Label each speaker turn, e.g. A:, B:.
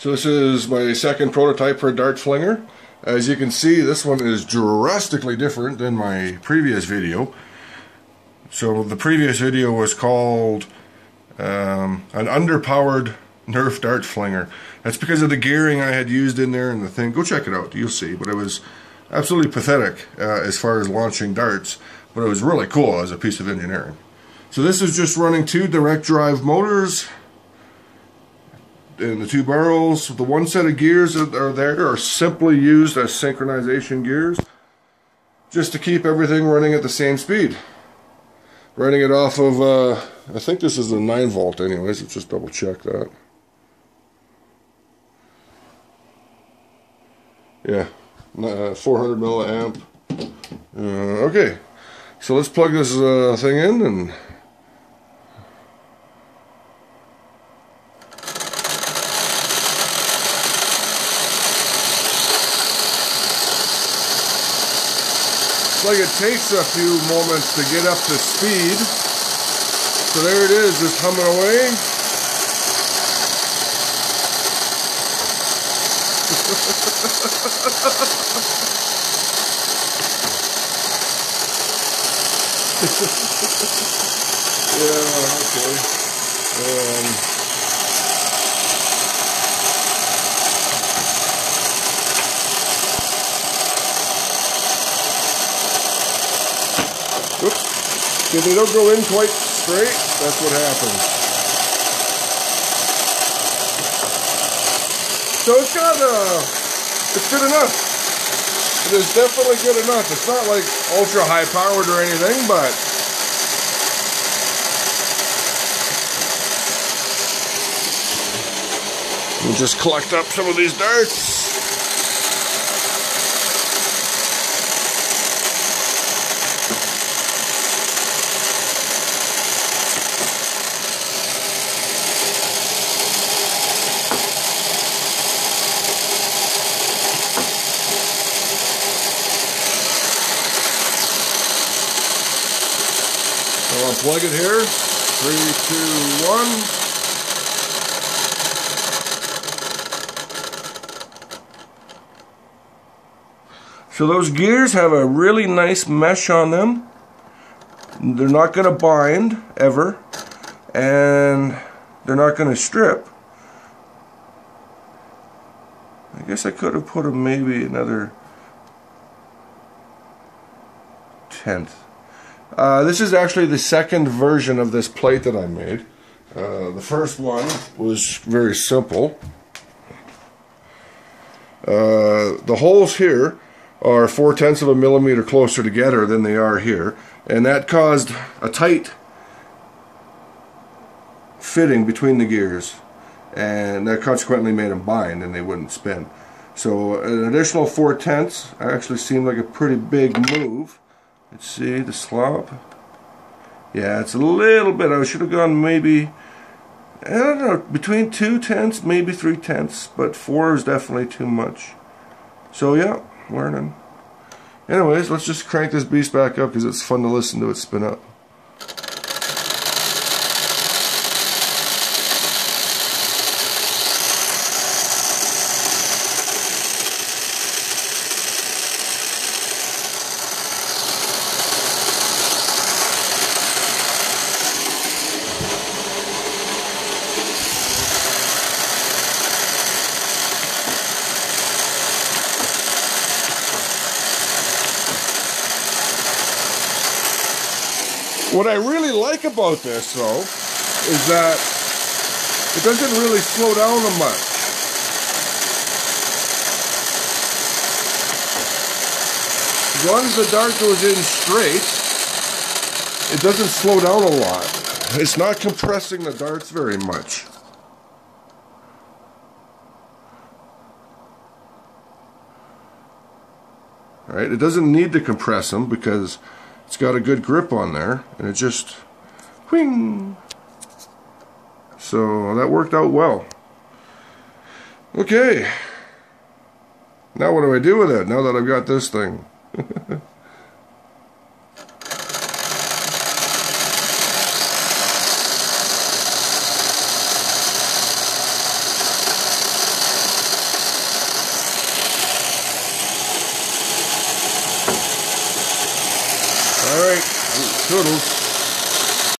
A: So this is my second prototype for a dart flinger. As you can see, this one is drastically different than my previous video. So the previous video was called um, an underpowered Nerf dart flinger. That's because of the gearing I had used in there and the thing. Go check it out, you'll see. But it was absolutely pathetic uh, as far as launching darts, but it was really cool as a piece of engineering. So this is just running two direct drive motors in the two barrels. The one set of gears that are there are simply used as synchronization gears just to keep everything running at the same speed. Running it off of, uh, I think this is a 9 volt anyways, let's just double check that. Yeah, uh, 400 milliamp. Uh, okay, so let's plug this uh, thing in and like it takes a few moments to get up to speed. So there it is, just humming away. yeah, okay. Um, Whoops. If they don't go in quite straight, that's what happens. So it's got, uh, it's good enough. It is definitely good enough. It's not like ultra high powered or anything, but we'll just collect up some of these darts. Plug it here. Three, two, one. So those gears have a really nice mesh on them. They're not going to bind ever. And they're not going to strip. I guess I could have put a, maybe another tenth. Uh, this is actually the second version of this plate that I made. Uh, the first one was very simple. Uh, the holes here are four tenths of a millimeter closer together than they are here, and that caused a tight fitting between the gears, and that consequently made them bind and they wouldn't spin. So an additional four tenths actually seemed like a pretty big move. Let's see the slop. Yeah, it's a little bit. I should have gone maybe, I don't know, between two tenths, maybe three tenths, but four is definitely too much. So yeah, learning. Anyways, let's just crank this beast back up because it's fun to listen to it spin up. What I really like about this, though, is that it doesn't really slow down much. As long as the dart goes in straight, it doesn't slow down a lot. It's not compressing the darts very much. Right? It doesn't need to compress them because it's got a good grip on there and it just whing! So that worked out well. Okay. Now what do I do with it now that I've got this thing chorou.